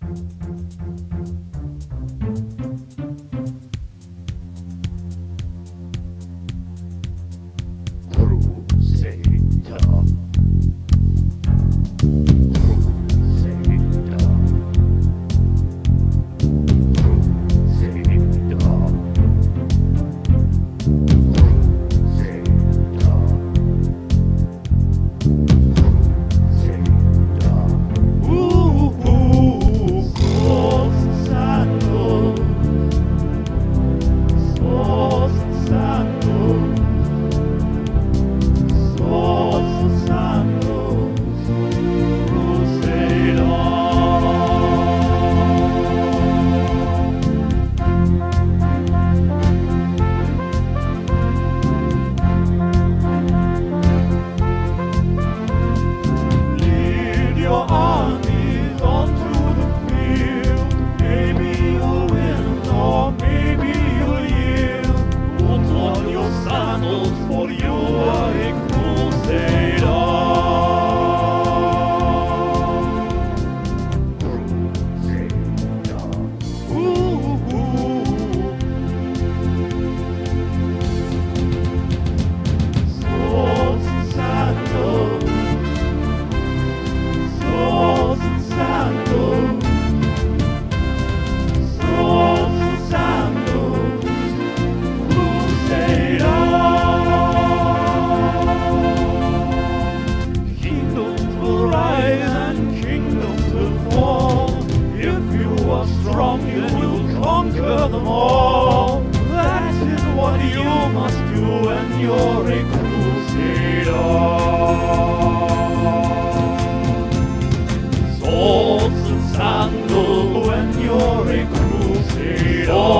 Crusader. You conquer them all. That is what you must do when you're a crusader. Swords and sandals when you're a crusader.